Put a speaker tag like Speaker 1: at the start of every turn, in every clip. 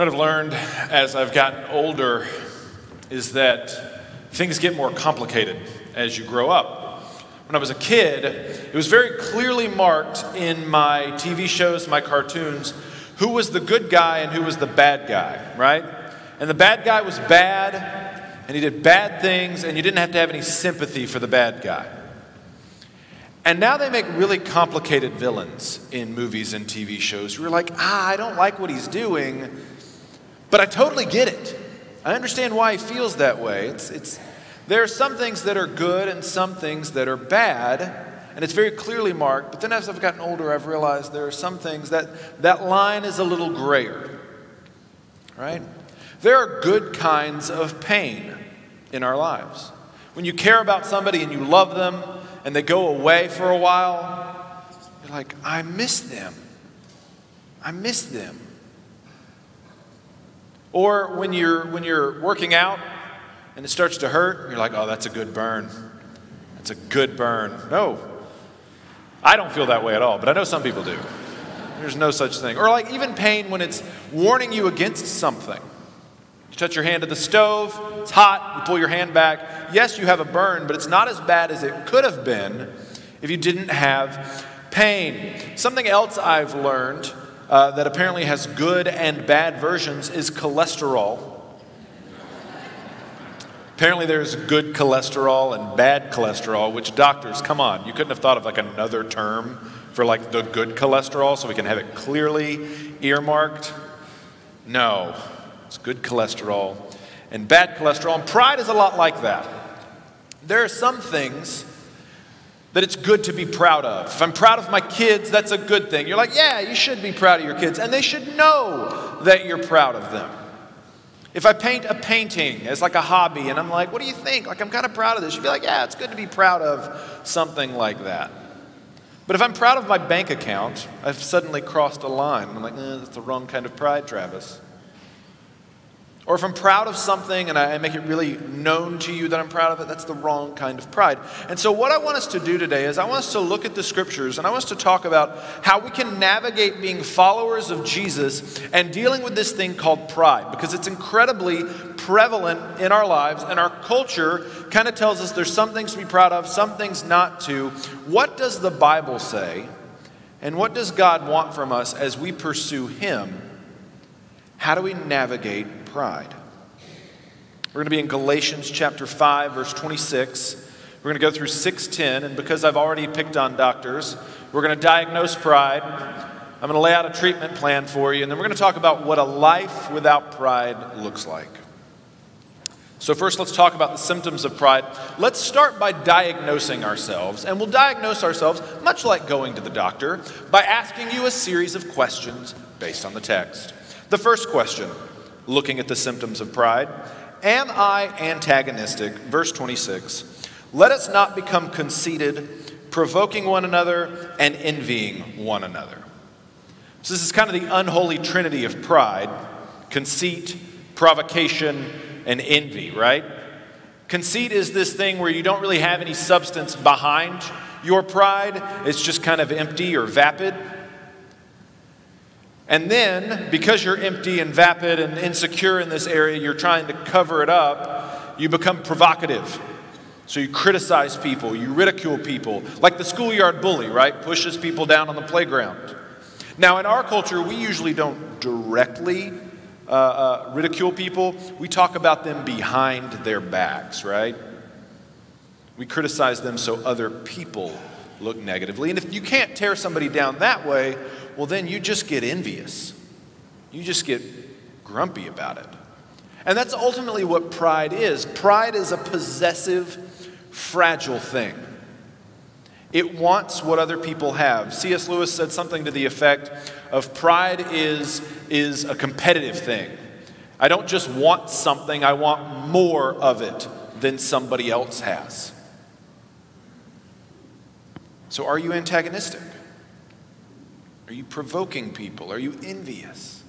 Speaker 1: What I've learned as I've gotten older is that things get more complicated as you grow up. When I was a kid, it was very clearly marked in my TV shows, my cartoons, who was the good guy and who was the bad guy, right? And the bad guy was bad, and he did bad things, and you didn't have to have any sympathy for the bad guy. And now they make really complicated villains in movies and TV shows. You're like, ah, I don't like what he's doing, but I totally get it. I understand why he feels that way. It's, it's, there are some things that are good and some things that are bad, and it's very clearly marked. But then as I've gotten older, I've realized there are some things that that line is a little grayer, right? There are good kinds of pain in our lives. When you care about somebody and you love them, and they go away for a while, you're like, I miss them. I miss them. Or when you're, when you're working out and it starts to hurt, you're like, oh, that's a good burn. That's a good burn. No, I don't feel that way at all, but I know some people do. There's no such thing. Or like even pain when it's warning you against something. You touch your hand to the stove, it's hot, you pull your hand back. Yes, you have a burn, but it's not as bad as it could have been if you didn't have pain. Something else I've learned uh, that apparently has good and bad versions is cholesterol. Apparently, there's good cholesterol and bad cholesterol, which doctors, come on, you couldn't have thought of like another term for like the good cholesterol so we can have it clearly earmarked? No. It's good cholesterol and bad cholesterol. And pride is a lot like that. There are some things that it's good to be proud of. If I'm proud of my kids, that's a good thing. You're like, yeah, you should be proud of your kids, and they should know that you're proud of them. If I paint a painting as like a hobby and I'm like, what do you think? Like, I'm kind of proud of this. You'd be like, yeah, it's good to be proud of something like that. But if I'm proud of my bank account, I've suddenly crossed a line. I'm like, eh, that's the wrong kind of pride, Travis. Or if I'm proud of something and I make it really known to you that I'm proud of it, that's the wrong kind of pride. And so, what I want us to do today is I want us to look at the scriptures and I want us to talk about how we can navigate being followers of Jesus and dealing with this thing called pride because it's incredibly prevalent in our lives and our culture kind of tells us there's some things to be proud of, some things not to. What does the Bible say? And what does God want from us as we pursue Him? How do we navigate pride. We're going to be in Galatians chapter 5, verse 26. We're going to go through 610, and because I've already picked on doctors, we're going to diagnose pride. I'm going to lay out a treatment plan for you, and then we're going to talk about what a life without pride looks like. So, first, let's talk about the symptoms of pride. Let's start by diagnosing ourselves, and we'll diagnose ourselves, much like going to the doctor, by asking you a series of questions based on the text. The first question looking at the symptoms of pride. Am I antagonistic? Verse 26. Let us not become conceited, provoking one another and envying one another. So, this is kind of the unholy trinity of pride conceit, provocation, and envy, right? Conceit is this thing where you don't really have any substance behind your pride, it's just kind of empty or vapid. And then, because you're empty and vapid and insecure in this area, you're trying to cover it up, you become provocative. So you criticize people, you ridicule people, like the schoolyard bully, right? Pushes people down on the playground. Now, in our culture, we usually don't directly uh, uh, ridicule people, we talk about them behind their backs, right? We criticize them so other people look negatively. And if you can't tear somebody down that way, well, then you just get envious. You just get grumpy about it. And that's ultimately what pride is. Pride is a possessive, fragile thing. It wants what other people have. C.S. Lewis said something to the effect of pride is, is a competitive thing. I don't just want something, I want more of it than somebody else has. So, are you antagonistic? Are you provoking people? Are you envious?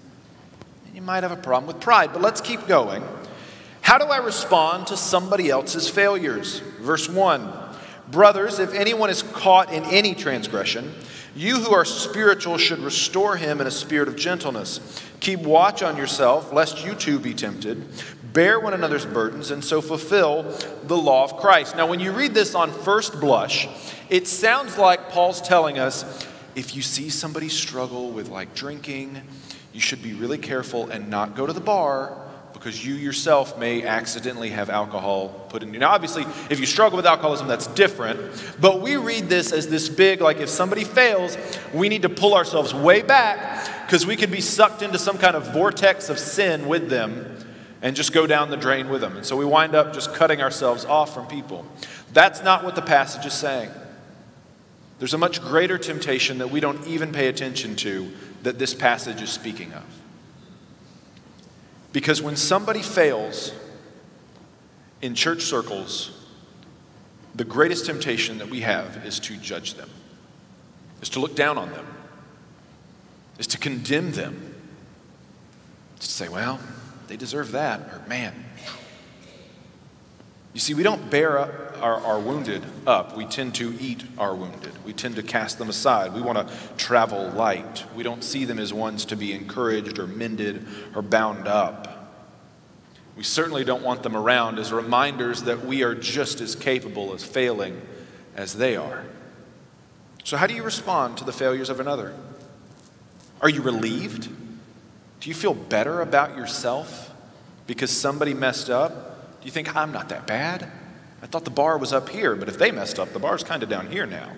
Speaker 1: You might have a problem with pride, but let's keep going. How do I respond to somebody else's failures? Verse 1 Brothers, if anyone is caught in any transgression, you who are spiritual should restore him in a spirit of gentleness. Keep watch on yourself, lest you too be tempted. Bear one another's burdens, and so fulfill the law of Christ. Now, when you read this on first blush, it sounds like Paul's telling us if you see somebody struggle with like drinking, you should be really careful and not go to the bar because you yourself may accidentally have alcohol put in you. Now, obviously, if you struggle with alcoholism, that's different. But we read this as this big, like if somebody fails, we need to pull ourselves way back because we could be sucked into some kind of vortex of sin with them and just go down the drain with them. And so we wind up just cutting ourselves off from people. That's not what the passage is saying. There's a much greater temptation that we don't even pay attention to that this passage is speaking of. Because when somebody fails in church circles, the greatest temptation that we have is to judge them, is to look down on them, is to condemn them, to say, well, they deserve that, or man. You see, we don't bear our, our wounded up. We tend to eat our wounded. We tend to cast them aside. We want to travel light. We don't see them as ones to be encouraged or mended or bound up. We certainly don't want them around as reminders that we are just as capable as failing as they are. So, how do you respond to the failures of another? Are you relieved? Do you feel better about yourself because somebody messed up? Do you think, I'm not that bad? I thought the bar was up here, but if they messed up, the bar's kind of down here now.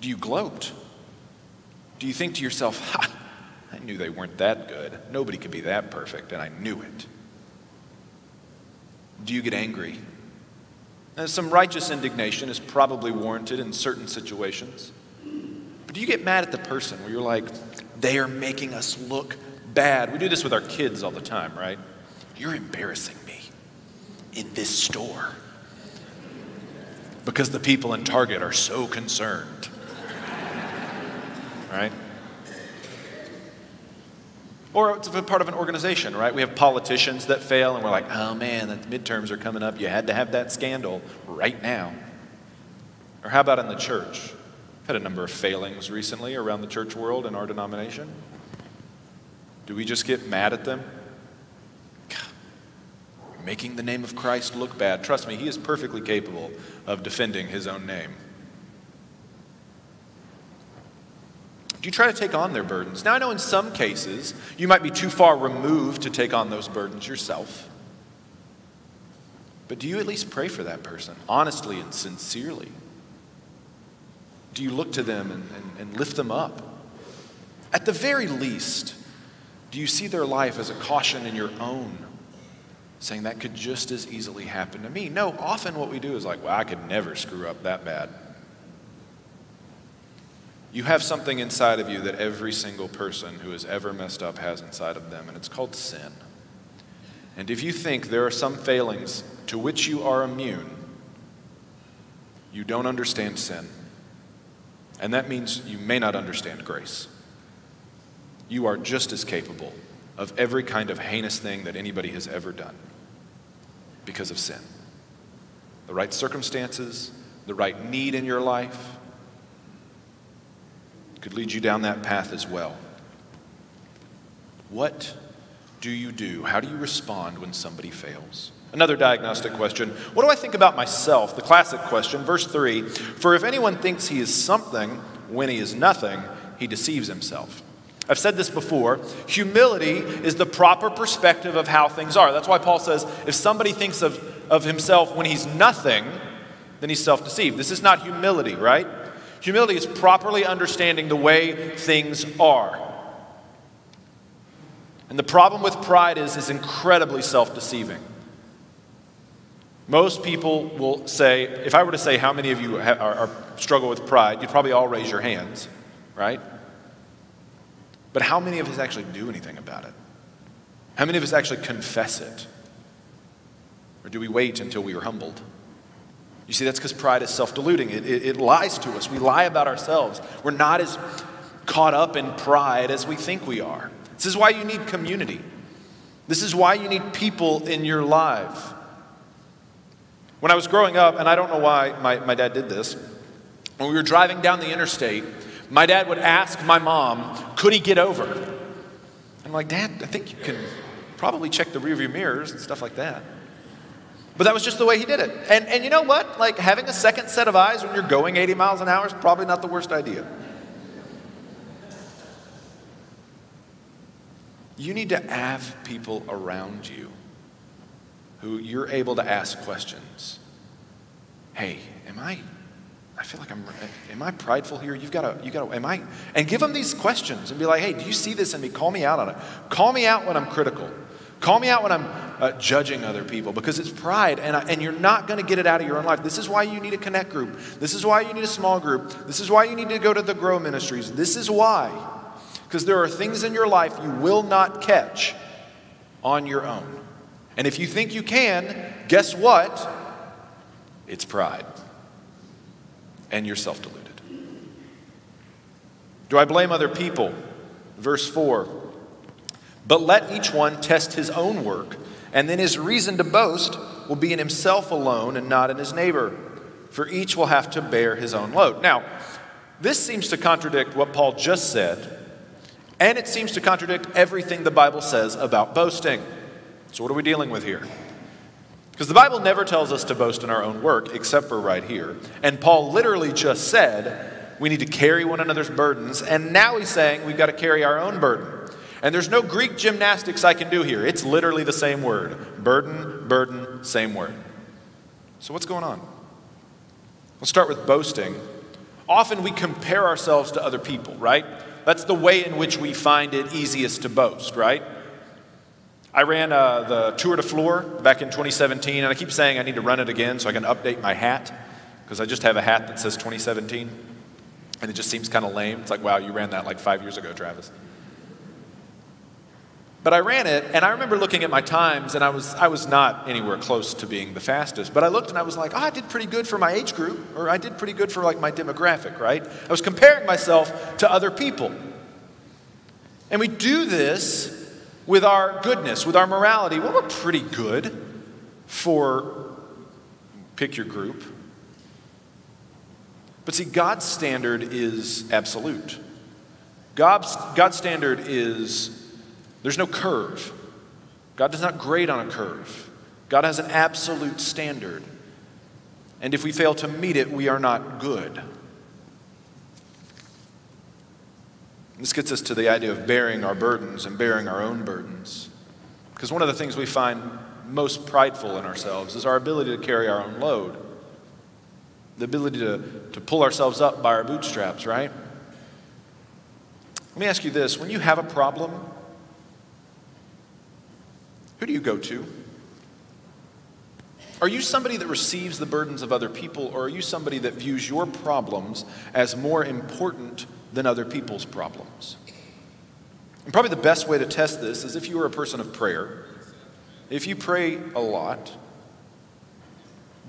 Speaker 1: Do you gloat? Do you think to yourself, ha, I knew they weren't that good. Nobody could be that perfect, and I knew it. Do you get angry? Now, some righteous indignation is probably warranted in certain situations. But do you get mad at the person where you're like, they are making us look bad? We do this with our kids all the time, right? You're embarrassing me in this store because the people in Target are so concerned. right? Or it's a part of an organization, right? We have politicians that fail, and we're like, oh man, the midterms are coming up. You had to have that scandal right now. Or how about in the church? I've had a number of failings recently around the church world in our denomination. Do we just get mad at them? Making the name of Christ look bad. Trust me, he is perfectly capable of defending his own name. Do you try to take on their burdens? Now, I know in some cases you might be too far removed to take on those burdens yourself. But do you at least pray for that person, honestly and sincerely? Do you look to them and, and, and lift them up? At the very least, do you see their life as a caution in your own, saying that could just as easily happen to me? No, often what we do is like, well, I could never screw up that bad. You have something inside of you that every single person who has ever messed up has inside of them, and it's called sin. And if you think there are some failings to which you are immune, you don't understand sin. And that means you may not understand grace. You are just as capable of every kind of heinous thing that anybody has ever done because of sin. The right circumstances, the right need in your life, could lead you down that path as well. What do you do? How do you respond when somebody fails? Another diagnostic question What do I think about myself? The classic question, verse 3 For if anyone thinks he is something when he is nothing, he deceives himself. I've said this before. Humility is the proper perspective of how things are. That's why Paul says if somebody thinks of, of himself when he's nothing, then he's self deceived. This is not humility, right? Humility is properly understanding the way things are. And the problem with pride is it's incredibly self deceiving. Most people will say, if I were to say how many of you are, are, struggle with pride, you'd probably all raise your hands, right? But how many of us actually do anything about it? How many of us actually confess it? Or do we wait until we are humbled? You see, that's because pride is self deluding. It, it, it, lies to us. We lie about ourselves. We're not as caught up in pride as we think we are. This is why you need community. This is why you need people in your life. When I was growing up, and I don't know why my, my dad did this, when we were driving down the interstate, my dad would ask my mom, could he get over? I'm like, Dad, I think you can probably check the rearview mirrors and stuff like that. But that was just the way he did it. And, and you know what? Like having a second set of eyes when you're going 80 miles an hour is probably not the worst idea. You need to have people around you who you're able to ask questions. Hey, am I I feel like I'm am I prideful here? You've got to you got to am I and give them these questions and be like, "Hey, do you see this in me? Call me out on it. Call me out when I'm critical. Call me out when I'm uh, judging other people because it's pride and, I, and you're not going to get it out of your own life. This is why you need a connect group. This is why you need a small group. This is why you need to go to the Grow Ministries. This is why. Because there are things in your life you will not catch on your own. And if you think you can, guess what? It's pride. And you're self deluded. Do I blame other people? Verse 4 But let each one test his own work, and then his reason to boast will be in himself alone and not in his neighbor, for each will have to bear his own load. Now, this seems to contradict what Paul just said, and it seems to contradict everything the Bible says about boasting. So, what are we dealing with here? Because the Bible never tells us to boast in our own work, except for right here. And Paul literally just said we need to carry one another's burdens, and now he's saying we've got to carry our own burden. And there's no Greek gymnastics I can do here. It's literally the same word burden, burden, same word. So, what's going on? Let's start with boasting. Often we compare ourselves to other people, right? That's the way in which we find it easiest to boast, right? I ran uh, the Tour des Fleurs back in 2017, and I keep saying I need to run it again so I can update my hat, because I just have a hat that says 2017, and it just seems kind of lame. It's like, wow, you ran that like five years ago, Travis. But I ran it, and I remember looking at my times, and I was, I was not anywhere close to being the fastest. But I looked and I was like, oh, I did pretty good for my age group, or I did pretty good for like my demographic, right? I was comparing myself to other people. And we do this with our goodness, with our morality, well, we're pretty good for pick your group. But see, God's standard is absolute. God's, God's standard is there's no curve. God does not grade on a curve. God has an absolute standard. And if we fail to meet it, we are not good. This gets us to the idea of bearing our burdens and bearing our own burdens. Because one of the things we find most prideful in ourselves is our ability to carry our own load, the ability to, to pull ourselves up by our bootstraps, right? Let me ask you this when you have a problem, who do you go to? Are you somebody that receives the burdens of other people, or are you somebody that views your problems as more important than other people's problems. And probably the best way to test this is if you are a person of prayer. If you pray a lot,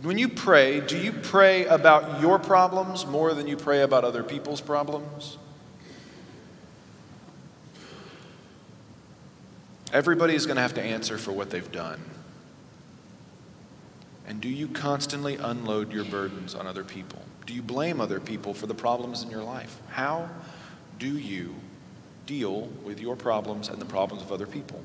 Speaker 1: when you pray, do you pray about your problems more than you pray about other people's problems? Everybody is going to have to answer for what they've done. And do you constantly unload your burdens on other people? Do you blame other people for the problems in your life? How do you deal with your problems and the problems of other people?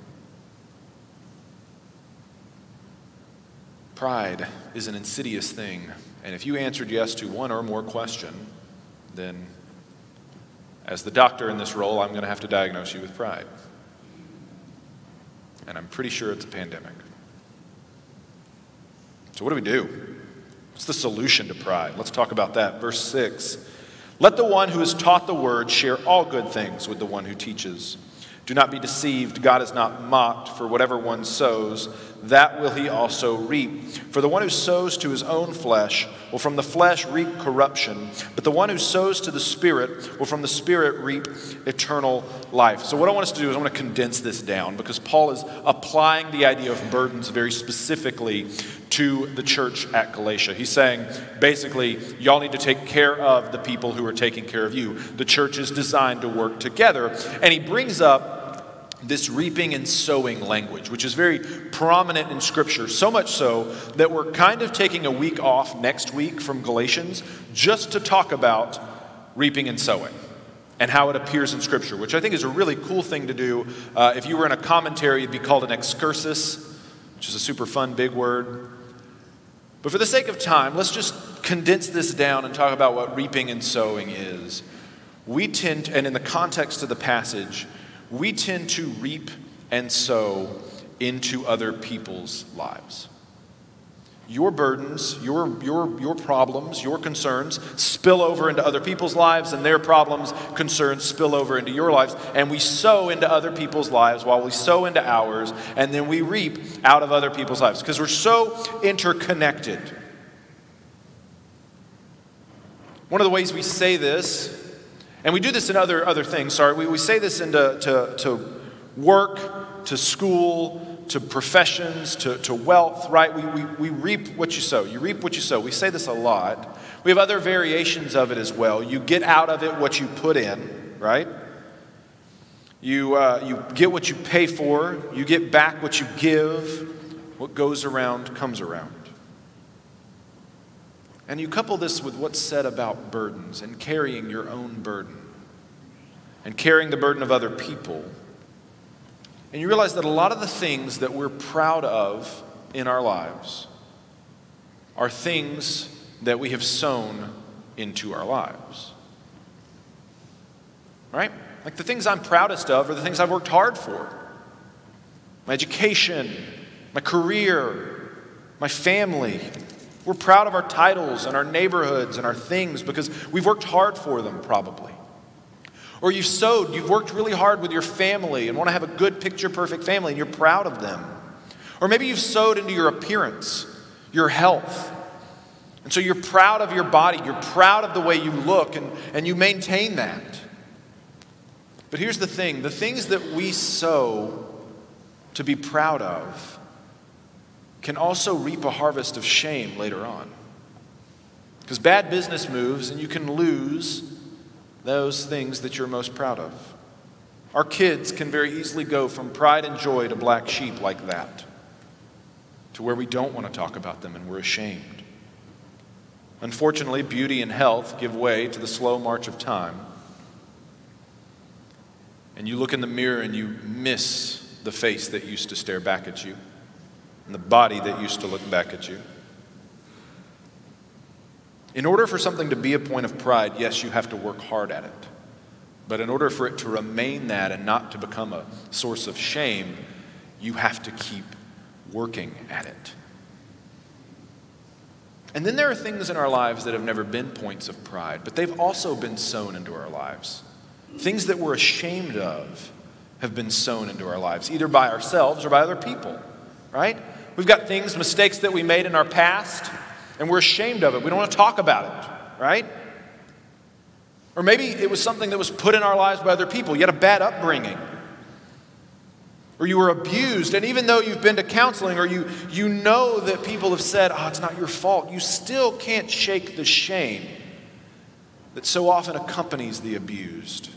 Speaker 1: Pride is an insidious thing. And if you answered yes to one or more question, then as the doctor in this role, I'm going to have to diagnose you with pride. And I'm pretty sure it's a pandemic. So, what do we do? What's the solution to pride? Let's talk about that. Verse 6 Let the one who is taught the word share all good things with the one who teaches. Do not be deceived. God is not mocked, for whatever one sows, that will he also reap. For the one who sows to his own flesh will from the flesh reap corruption, but the one who sows to the Spirit will from the Spirit reap eternal life. So, what I want us to do is I want to condense this down because Paul is applying the idea of burdens very specifically to the church at Galatia. He's saying, basically, y'all need to take care of the people who are taking care of you. The church is designed to work together. And he brings up this reaping and sowing language, which is very prominent in Scripture, so much so that we're kind of taking a week off next week from Galatians just to talk about reaping and sowing and how it appears in Scripture, which I think is a really cool thing to do. Uh, if you were in a commentary, it'd be called an excursus, which is a super fun big word. But for the sake of time, let's just condense this down and talk about what reaping and sowing is. We tend, and in the context of the passage, we tend to reap and sow into other people's lives. Your burdens, your, your, your problems, your concerns spill over into other people's lives, and their problems, concerns spill over into your lives. And we sow into other people's lives while we sow into ours, and then we reap out of other people's lives because we're so interconnected. One of the ways we say this and we do this in other, other things, sorry. We, we say this into to, to work, to school, to professions, to, to wealth, right? We, we, we reap what you sow. You reap what you sow. We say this a lot. We have other variations of it as well. You get out of it what you put in, right? You, uh, you get what you pay for, you get back what you give. What goes around comes around. And you couple this with what's said about burdens and carrying your own burden and carrying the burden of other people. And you realize that a lot of the things that we're proud of in our lives are things that we have sown into our lives. Right? Like the things I'm proudest of are the things I've worked hard for my education, my career, my family, we're proud of our titles and our neighborhoods and our things because we've worked hard for them, probably. Or you've sowed, you've worked really hard with your family and want to have a good, picture perfect family, and you're proud of them. Or maybe you've sowed into your appearance, your health. And so you're proud of your body, you're proud of the way you look, and, and you maintain that. But here's the thing the things that we sow to be proud of can also reap a harvest of shame later on. Because bad business moves, and you can lose those things that you're most proud of. Our kids can very easily go from pride and joy to black sheep like that, to where we don't want to talk about them and we're ashamed. Unfortunately, beauty and health give way to the slow march of time. And you look in the mirror and you miss the face that used to stare back at you and the body that used to look back at you. In order for something to be a point of pride, yes, you have to work hard at it. But in order for it to remain that and not to become a source of shame, you have to keep working at it. And then there are things in our lives that have never been points of pride, but they've also been sown into our lives. Things that we're ashamed of have been sown into our lives, either by ourselves or by other people, right? We've got things, mistakes that we made in our past, and we're ashamed of it. We don't want to talk about it, right? Or maybe it was something that was put in our lives by other people. You had a bad upbringing. Or you were abused, and even though you've been to counseling or you, you know that people have said, oh, it's not your fault, you still can't shake the shame that so often accompanies the abused.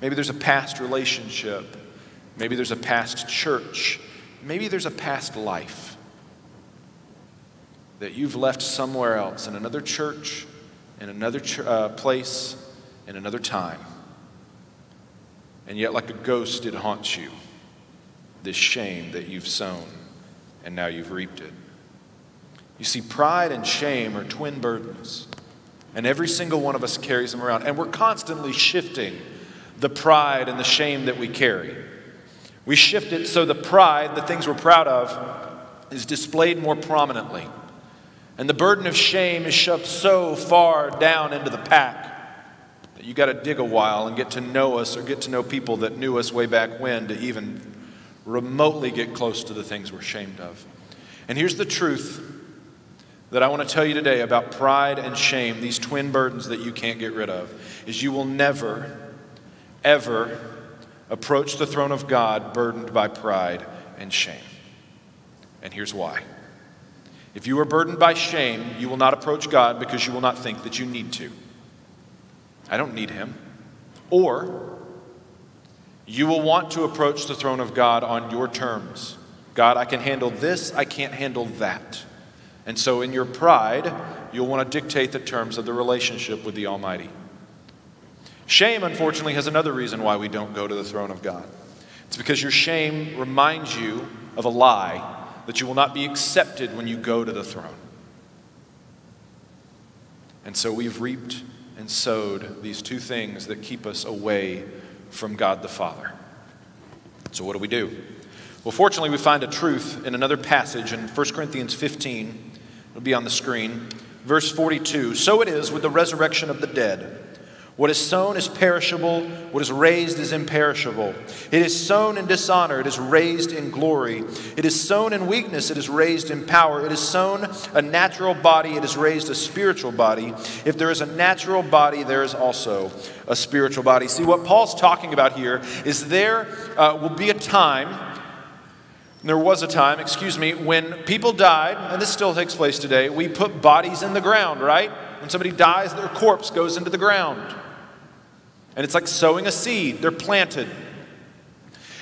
Speaker 1: Maybe there's a past relationship. Maybe there's a past church maybe there's a past life that you've left somewhere else in another church, in another ch- uh, place, in another time. And yet, like a ghost, it haunts you this shame that you've sown, and now you've reaped it. You see, pride and shame are twin burdens, and every single one of us carries them around, and we're constantly shifting the pride and the shame that we carry. We shift it so the pride, the things we're proud of, is displayed more prominently. And the burden of shame is shoved so far down into the pack that you got to dig a while and get to know us or get to know people that knew us way back when to even remotely get close to the things we're ashamed of. And here's the truth that I want to tell you today about pride and shame, these twin burdens that you can't get rid of, is you will never, ever approach the throne of God burdened by pride and shame. And here's why. If you are burdened by shame, you will not approach God because you will not think that you need to. I don't need Him. Or, You will want to approach the throne of God on your terms. God, I can handle this, I can't handle that. And so, in your pride, you'll want to dictate the terms of the relationship with the Almighty. Shame, unfortunately, has another reason why we don't go to the throne of God. It's because your shame reminds you of a lie that you will not be accepted when you go to the throne. And so we've reaped and sowed these two things that keep us away from God the Father. So, what do we do? Well, fortunately, we find a truth in another passage in 1 Corinthians 15. It'll be on the screen. Verse 42 So it is with the resurrection of the dead. What is sown is perishable, what is raised is imperishable. It is sown in dishonor, it is raised in glory. It is sown in weakness, it is raised in power. It is sown a natural body, it is raised a spiritual body. If there is a natural body, there is also a spiritual body. See, what Paul's talking about here is there uh, will be a time there was a time, excuse me, when people died, and this still takes place today, we put bodies in the ground, right? When somebody dies, their corpse goes into the ground. And it's like sowing a seed, they're planted.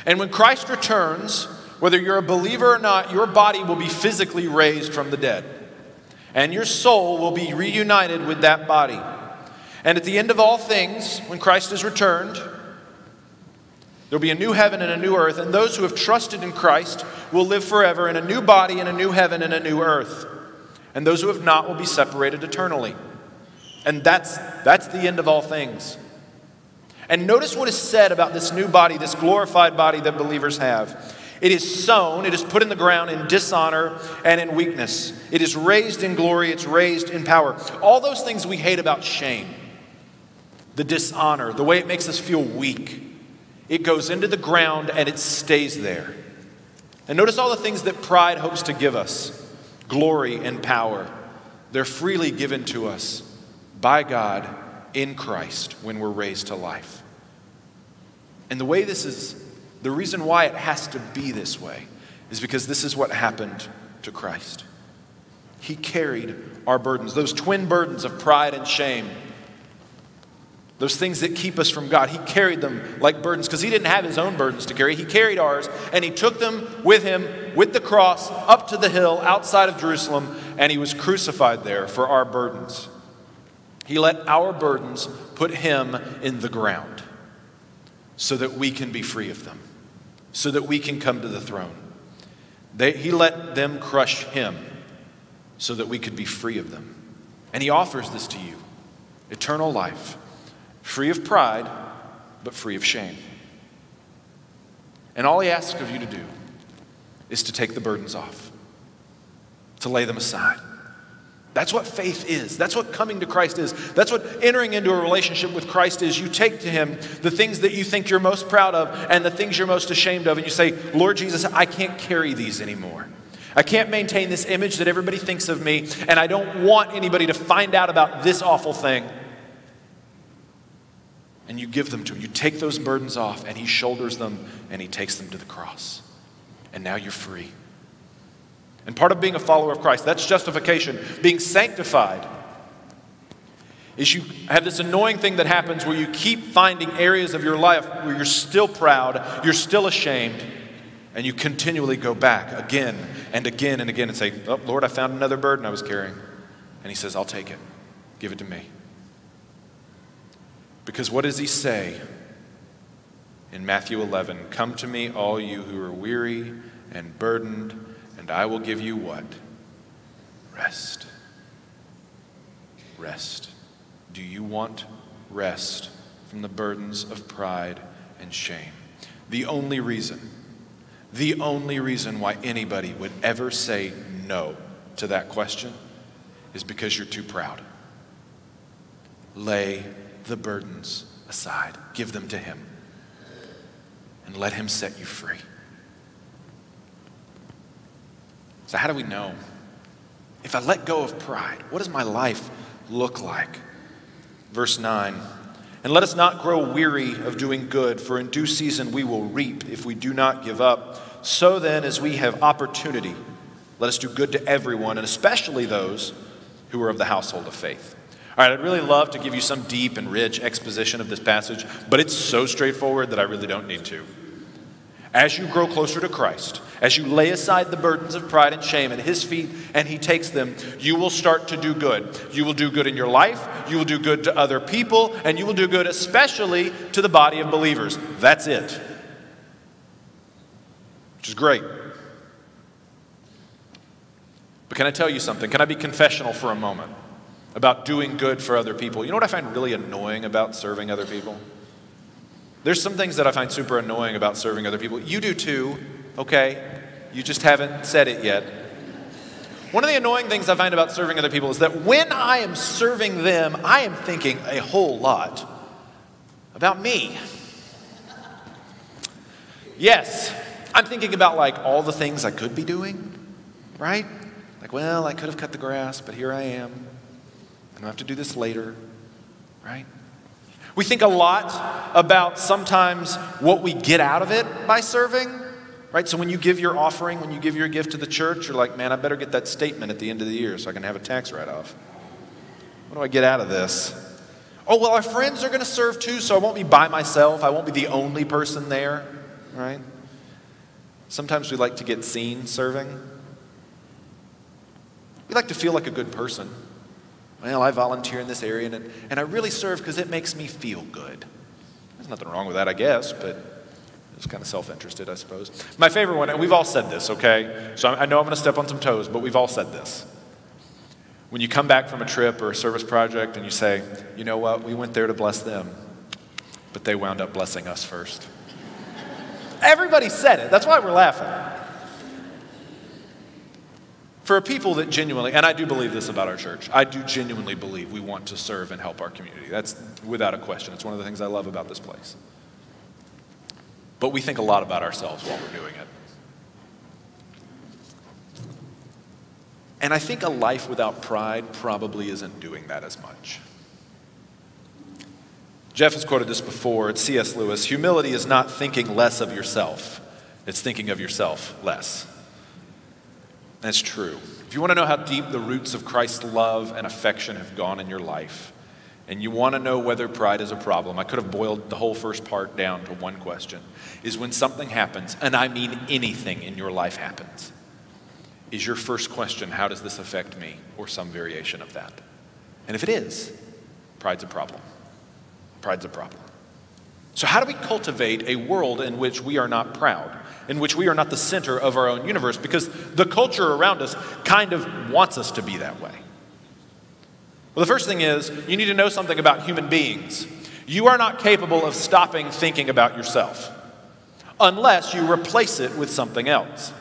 Speaker 1: And when Christ returns, whether you're a believer or not, your body will be physically raised from the dead. And your soul will be reunited with that body. And at the end of all things, when Christ is returned, there'll be a new heaven and a new earth. And those who have trusted in Christ will live forever in a new body, in a new heaven, and a new earth. And those who have not will be separated eternally. And that's, that's the end of all things. And notice what is said about this new body, this glorified body that believers have. It is sown, it is put in the ground in dishonor and in weakness. It is raised in glory, it's raised in power. All those things we hate about shame, the dishonor, the way it makes us feel weak, it goes into the ground and it stays there. And notice all the things that pride hopes to give us glory and power. They're freely given to us by God in Christ when we're raised to life. And the way this is, the reason why it has to be this way is because this is what happened to Christ. He carried our burdens, those twin burdens of pride and shame, those things that keep us from God. He carried them like burdens because he didn't have his own burdens to carry. He carried ours and he took them with him with the cross up to the hill outside of Jerusalem and he was crucified there for our burdens. He let our burdens put him in the ground so that we can be free of them, so that we can come to the throne. They, he let them crush him so that we could be free of them. And he offers this to you eternal life, free of pride, but free of shame. And all he asks of you to do is to take the burdens off, to lay them aside. That's what faith is. That's what coming to Christ is. That's what entering into a relationship with Christ is. You take to Him the things that you think you're most proud of and the things you're most ashamed of, and you say, Lord Jesus, I can't carry these anymore. I can't maintain this image that everybody thinks of me, and I don't want anybody to find out about this awful thing. And you give them to Him. You take those burdens off, and He shoulders them, and He takes them to the cross. And now you're free. And part of being a follower of Christ, that's justification. Being sanctified is you have this annoying thing that happens where you keep finding areas of your life where you're still proud, you're still ashamed, and you continually go back again and again and again and say, Oh, Lord, I found another burden I was carrying. And He says, I'll take it. Give it to me. Because what does He say in Matthew 11? Come to me, all you who are weary and burdened and I will give you what? Rest. Rest. Do you want rest from the burdens of pride and shame? The only reason, the only reason why anybody would ever say no to that question is because you're too proud. Lay the burdens aside, give them to Him, and let Him set you free. So, how do we know? If I let go of pride, what does my life look like? Verse 9 And let us not grow weary of doing good, for in due season we will reap if we do not give up. So then, as we have opportunity, let us do good to everyone, and especially those who are of the household of faith. All right, I'd really love to give you some deep and rich exposition of this passage, but it's so straightforward that I really don't need to. As you grow closer to Christ, as you lay aside the burdens of pride and shame at His feet and He takes them, you will start to do good. You will do good in your life, you will do good to other people, and you will do good especially to the body of believers. That's it. Which is great. But can I tell you something? Can I be confessional for a moment about doing good for other people? You know what I find really annoying about serving other people? There's some things that I find super annoying about serving other people. You do too, okay? You just haven't said it yet. One of the annoying things I find about serving other people is that when I am serving them, I am thinking a whole lot about me. Yes, I'm thinking about like all the things I could be doing, right? Like, well, I could have cut the grass, but here I am. I'm gonna have to do this later, right? We think a lot about sometimes what we get out of it by serving, right? So when you give your offering, when you give your gift to the church, you're like, man, I better get that statement at the end of the year so I can have a tax write off. What do I get out of this? Oh, well, our friends are going to serve too, so I won't be by myself. I won't be the only person there, right? Sometimes we like to get seen serving. We like to feel like a good person. Well, I volunteer in this area and, and I really serve because it makes me feel good. There's nothing wrong with that, I guess, but it's kind of self interested, I suppose. My favorite one, and we've all said this, okay? So I know I'm going to step on some toes, but we've all said this. When you come back from a trip or a service project and you say, you know what, we went there to bless them, but they wound up blessing us first. Everybody said it. That's why we're laughing. For a people that genuinely, and I do believe this about our church, I do genuinely believe we want to serve and help our community. That's without a question. It's one of the things I love about this place. But we think a lot about ourselves while we're doing it. And I think a life without pride probably isn't doing that as much. Jeff has quoted this before. It's C.S. Lewis Humility is not thinking less of yourself, it's thinking of yourself less. That's true. If you want to know how deep the roots of Christ's love and affection have gone in your life, and you want to know whether pride is a problem, I could have boiled the whole first part down to one question is when something happens, and I mean anything in your life happens, is your first question, how does this affect me, or some variation of that? And if it is, pride's a problem. Pride's a problem. So, how do we cultivate a world in which we are not proud? In which we are not the center of our own universe because the culture around us kind of wants us to be that way. Well, the first thing is you need to know something about human beings. You are not capable of stopping thinking about yourself unless you replace it with something else.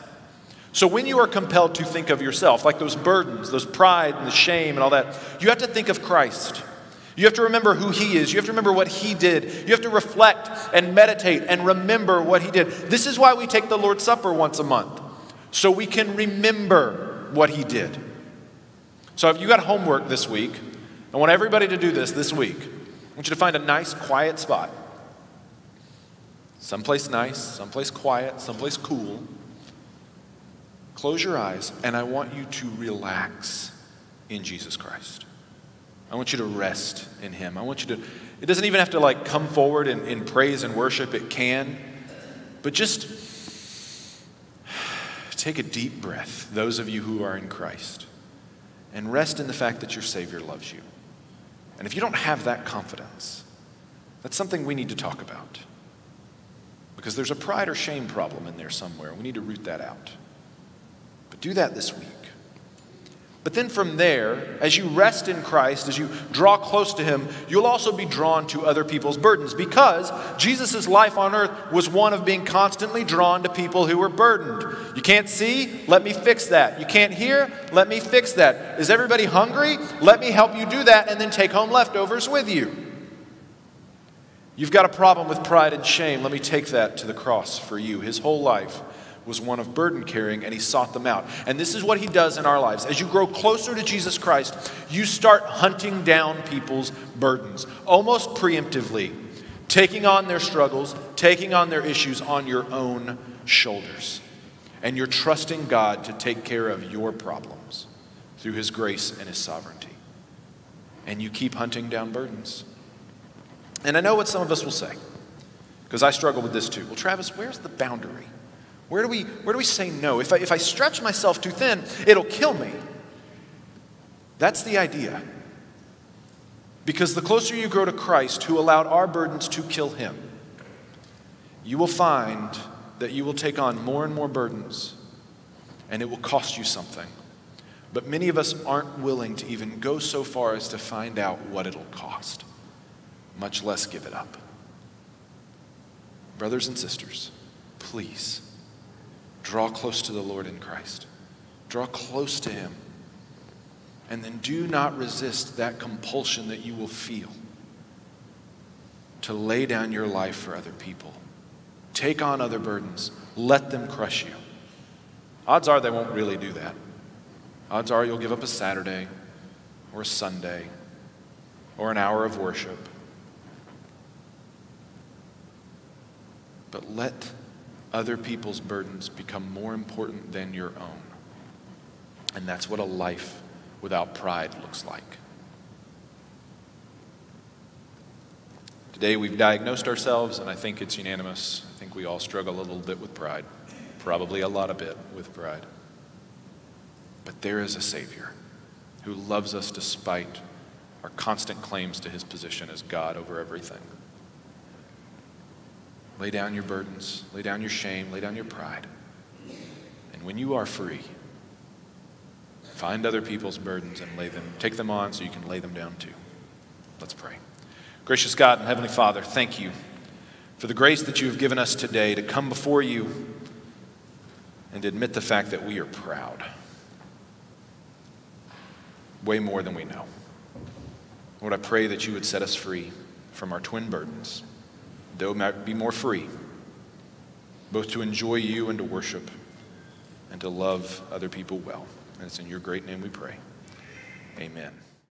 Speaker 1: So, when you are compelled to think of yourself, like those burdens, those pride and the shame and all that, you have to think of Christ. You have to remember who He is. You have to remember what He did. You have to reflect and meditate and remember what He did. This is why we take the Lord's Supper once a month, so we can remember what He did. So if you got homework this week, I want everybody to do this this week. I want you to find a nice, quiet spot. Someplace nice, someplace quiet, someplace cool. Close your eyes, and I want you to relax in Jesus Christ. I want you to rest in Him. I want you to, it doesn't even have to like come forward in, in praise and worship, it can. But just take a deep breath, those of you who are in Christ, and rest in the fact that your Savior loves you. And if you don't have that confidence, that's something we need to talk about. Because there's a pride or shame problem in there somewhere. We need to root that out. But do that this week. But then from there, as you rest in Christ, as you draw close to Him, you'll also be drawn to other people's burdens because Jesus' life on earth was one of being constantly drawn to people who were burdened. You can't see? Let me fix that. You can't hear? Let me fix that. Is everybody hungry? Let me help you do that and then take home leftovers with you. You've got a problem with pride and shame. Let me take that to the cross for you. His whole life was one of burden carrying, and he sought them out. And this is what he does in our lives. As you grow closer to Jesus Christ, you start hunting down people's burdens, almost preemptively, taking on their struggles, taking on their issues on your own shoulders. And you're trusting God to take care of your problems through his grace and his sovereignty. and you keep hunting down burdens. And I know what some of us will say, because I struggle with this too. Well, Travis, where's the boundary? Where do we, where do we say no? If I, if I stretch myself too thin, it'll kill me. That's the idea. Because the closer you grow to Christ, who allowed our burdens to kill him, you will find that you will take on more and more burdens, and it will cost you something. But many of us aren't willing to even go so far as to find out what it'll cost, much less give it up. Brothers and sisters, please draw close to the Lord in Christ. Draw close to Him. And then do not resist that compulsion that you will feel to lay down your life for other people. Take on other burdens. Let them crush you. Odds are they won't really do that. Odds are you'll give up a Saturday or a Sunday or an hour of worship. But let other people's burdens become more important than your own. And that's what a life without pride looks like. Today we've diagnosed ourselves, and I think it's unanimous. I think we all struggle a little bit with pride, probably a lot of bit with pride. But there is a Savior who loves us despite our constant claims to his position as God over everything. Lay down your burdens, lay down your shame, lay down your pride. And when you are free, find other people's burdens and lay them, take them on so you can lay them down too. Let's pray. Gracious God and Heavenly Father, thank you for the grace that you have given us today to come before you and admit the fact that we are proud. Way more than we know. Lord, I pray that you would set us free from our twin burdens though might be more free, both to enjoy you and to worship and to love other people well. And it's in your great name we pray. Amen.